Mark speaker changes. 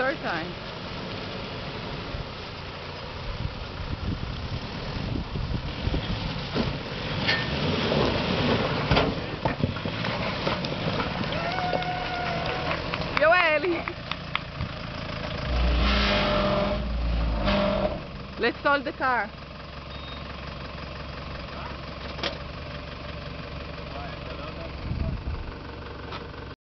Speaker 1: third time. Let's stall the car.